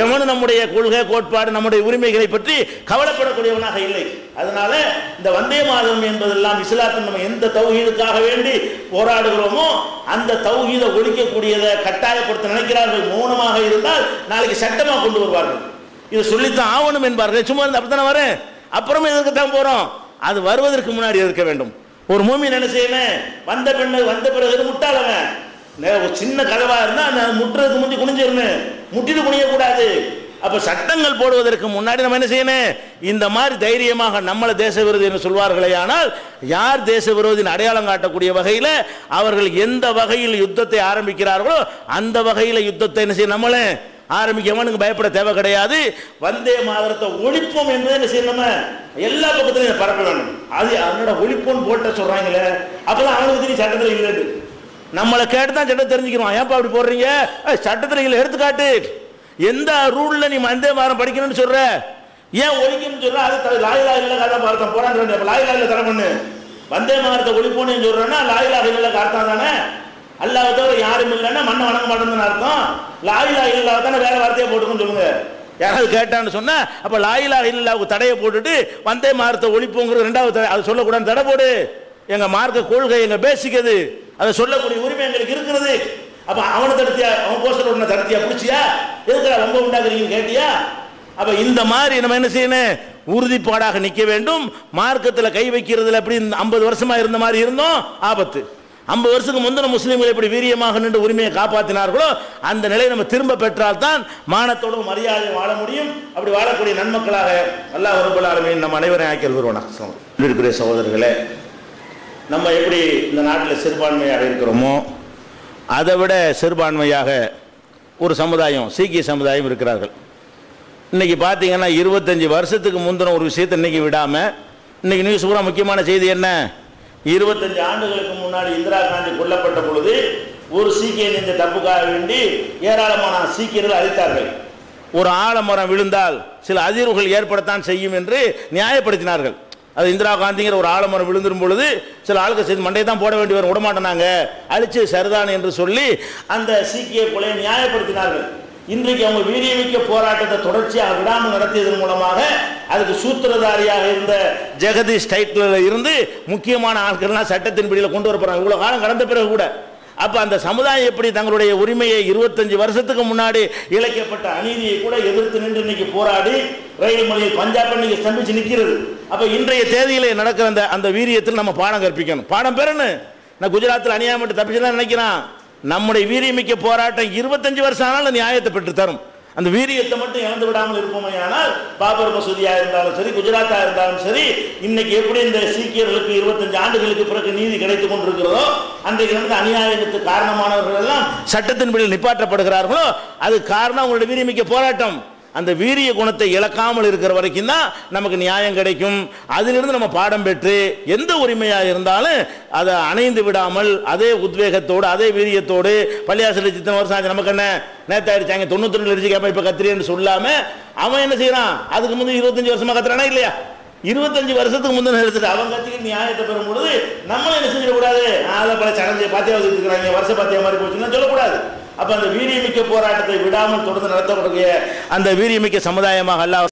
எவனும் நம்முடைய கொள்கை கோட்பாடு நம்முடைய உரிமைகளை பற்றி கவலைப்படக்கூடியவனாக இல்லை. அதனால இந்த வந்தே மாதம் என்பதெல்லாம் இஸ்லாத்தில் நம்ம எந்த தௌஹீதுக்காக வேண்டி போராடுகிறோமோ அந்த தௌஹீதை ஒழிக்கக்கூடியதை கட்டாயப்படுத்த நினைக்கிறார்கள். மௌனமாக இருந்தால் நாளைக்கு சட்டமாக கொண்டு வருவார்கள். இதை சொல்லித்தான் ஆகணும் என்பார்கள். சும்மா இருந்து அப்படித்தானே வரேன்? அப்புறமே தான் போறோம்? அது வருவதற்கு முன்னாடி இருக்க வேண்டும். ஒரு மூமின் என்ன செய்யணும் வந்த பெண்ணு வந்த பிறகு முட்டாளவன்? ஒரு சின்ன கதவா இருந்தா அந்த முட்டுறதுக்கு முந்தி குனிஞ்சிருந்தேன் முட்டிட்டு குனியக்கூடாது. அப்ப சட்டங்கள் போடுவதற்கு முன்னாடி நம்ம என்ன செய்யணும்? இந்த மாதிரி தைரியமாக நம்மள தேச விரோதி என்று சொல்வார்களே ஆனால் யார் தேச விரோதின் அடையாளம் காட்டக்கூடிய வகையில் அவர்கள் எந்த வகையில் யுத்தத்தை ஆரம்பிக்கிறார்களோ அந்த வகையில் யுத்தத்தை என்ன செய்ய நம்மளே ஆரம்பிக்க எவனுக்கு பயப்பட தேவை கிடையாது. வந்தே மாதரத்தை ஒழிப்போம் என்பதை என்ன செய்யணும் எல்லா பக்கத்துலையும் இதை பரப்ப அது அவனோட ஒழிப்போன்னு போட்ட சொல்றாங்களே அப்பதான் அவனுக்கு தெரியும் சட்டத்தில் இல்லை நம்மளை கேட்டு தான் சட்டம் தெரிஞ்சுக்கிறோம் ஏன்ப்பா அப்படி போடுறீங்க? சட்டத்தில் இல்லை எடுத்துக்காட்டு. எந்த ரூல்ல நீ வந்தே வாரம் படிக்கணும்னு சொல்ற? ஏன் ஒழிக்கணும்னு சொல்ற? அது லாயிலா இல்ல கதை பார்த்தோம் போறான்னு லாயிலா இல்லை தர பண்ணு. வந்தே மாரத்தை ஒழிப்போன்னு சொல்றேன்னா லாயிலா இல்லை அர்த்தம் தானே? அல்லாஹ் தவிர யாரும் இல்லைன்னா மண்ணை வணங்க மாட்டேன்னு அர்த்தம். லாயிலா இல்லாத தானே வேற வார்த்தையை போட்டுக்கோன்னு சொல்லுங்க. யாராவது கேட்டான்னு சொன்னா அப்ப லாயிலா இல்லாவுக்கு தடையை போட்டுட்டு வந்தே மாரத்தை ஒழிப்போங்கிற ரெண்டாவது தடை. அது சொல்லக்கூடாது. தடை போடு. எங்க மார்க்க கொள்கை எங்க பேசிக் அதை சொல்லக்கூடிய உரிமை எங்களுக்கு இருக்கிறது. அப்ப அவனை தடுத்தியா? அவன் போஸ்டர் உடனே தடுத்தியா? பிடிச்சியா? எதுக்குடா ரொம்ப உண்டாக்குறீங்க கேட்டியா? அப்ப இந்த மாதிரி நம்ம என்ன செய்யணும்? உறுதிப்பாடாக நிற்க வேண்டும். மார்க்கத்தில் கை வைக்கிறதுல அப்படி ஐம்பது வருஷமா இருந்த மாதிரி இருந்தோம்? ஆபத்து. ஐம்பது வருஷத்துக்கு முந்தின முஸ்லீம்கள் எப்படி வீரியமாக நின்று உரிமையை காப்பாற்றினார்களோ அந்த நிலையை நம்ம திரும்ப பெற்றால்தான் மானத்தோடும் மரியாதை வாழ முடியும். அப்படி வாழக்கூடிய நன்மக்களாக அல்லாஹ் ரப்பல் நம்ம அனைவரையும் ஆக்கியல் வருவானா இருக்கிற சகோதரர்களே நம்ம எப்படி இந்த நாட்டில் சிறுபான்மையாக இருக்கிறோமோ அதை விட சிறுபான்மையாக ஒரு சமுதாயம் சீக்கிய சமுதாயம் இருக்கிறார்கள். இன்றைக்கி பார்த்தீங்கன்னா இருபத்தஞ்சி வருஷத்துக்கு முந்தின ஒரு விஷயத்தை இன்றைக்கி விடாமல் இன்றைக்கி நியூஸ் பூரா முக்கியமான செய்தி என்ன? இருபத்தஞ்சு ஆண்டுகளுக்கு முன்னாடி இந்திரா காந்தி கொல்லப்பட்ட பொழுது ஒரு சீக்கியன் இந்த தப்புக்காக வேண்டி ஏராளமான சீக்கியர்கள் அழித்தார்கள். ஒரு ஆலமரம் விழுந்தால் சில அதிர்வுகள் ஏற்படத்தான் செய்யும் என்று நியாயப்படுத்தினார்கள். அது இந்திரா காந்திங்கிற ஒரு ஆலமரம் விழுந்துரும் பொழுது சில ஆளுக்கு செய்து மண்டையை தான் போட வேண்டி வரும் விடமாட்டேனாங்க. அழிச்சு சரிதான் என்று சொல்லி அந்த சீக்கிய கொலையை நியாயப்படுத்தினார்கள். இன்றைக்கு அவங்க வீரியமிக்க போராட்டத்தை தொடர்ச்சியாக விடாமல் நடத்தியதன் மூலமாக அதுக்கு சூத்திரதாரியாக இருந்த ஜெகதீஷ் டைட்டில் இருந்து முக்கியமான ஆட்கள்லாம் சட்டத்தின் பிடியில் கொண்டு வரப்படுறாங்க இவ்வளோ காலம் கடந்த பிறகு கூட அப்போ அந்த சமுதாயம் எப்படி தங்களுடைய உரிமையை இருபத்தஞ்சு வருஷத்துக்கு முன்னாடி இழைக்கப்பட்ட அநீதியை கூட எதிர்த்து நின்று இன்னைக்கு போராடி ரயில் மொழியில் பஞ்சாப் இன்னைக்கு ஸ்தம்பிச்சு நிற்கிறது. அப்போ இன்றைய தேதியிலே நடக்கிற அந்த அந்த வீரியத்தில் நம்ம பாடம் கற்பிக்கணும். பாடம் பெறணும் நான் குஜராத்தில் அநியாயம் தப்பிச்சுதான் நினைக்கிறான். நம்முடைய வீரியமிக்க போராட்டம் இருபத்தஞ்சு வருஷம் ஆனாலும் நியாயத்தை பெற்று தரும். அந்த வீரியத்தை மட்டும் இழந்து விடாமல் இருப்போமே ஆனால் பாபர் மசூதியா இருந்தாலும் சரி குஜராத்தா இருந்தாலும் சரி இன்னைக்கு எப்படி இந்த சீக்கியர்களுக்கு இருபத்தஞ்சு ஆண்டுகளுக்கு பிறகு நீதி கிடைத்துக் கொண்டிருக்கிறதோ அன்றைக்கு நடந்த அநியாயத்துக்கு காரணமானவர்கள் எல்லாம் சட்டத்தின்படி நிப்பாற்றப்படுகிறார்களோ அது காரணம் அவங்களுடைய வீரியமிக்க போராட்டம். அந்த வீரிய குணத்தை இழக்காமல் இருக்கிற வரைக்கும் தான் நமக்கு நியாயம் கிடைக்கும். அதிலிருந்து நம்ம பாடம் பெற்று எந்த உரிமையாக இருந்தாலும் அதை அணைந்து விடாமல் அதே உத்வேகத்தோடு அதே வீரியத்தோடு பள்ளியாசல் இத்தனை வருஷம் ஆச்சு நமக்கு என்ன? நேத்தாயிடுச்சாங்க தொண்ணூத்தி ரெண்டு அடிச்சு இப்போ இப்ப கத்திரியன்னு சொல்லாம அவன் என்ன செய்யறான்? அதுக்கு முந்தைய இருபத்தஞ்சு வருஷமா கத்துறானா இல்லையா? இருபத்தஞ்சு வருஷத்துக்கு முந்தின எடுத்துட்டு அவன் கட்சிக்கு நியாயத்தை பெறும் பொழுது நம்மளும் என்ன செஞ்சிடக்கூடாது? அதை பல சடங்கு பாத்தியா இருக்கிறாங்க வருஷ பாத்தியா மாதிரி போச்சுன்னா சொல்லக்கூடாது. அப்ப அந்த வீரியமிக்க போராட்டத்தை விடாமல் தொடர்ந்து நடத்தக்கூடிய அந்த வீரியமிக்க சமுதாயமாக அல்லாஹ்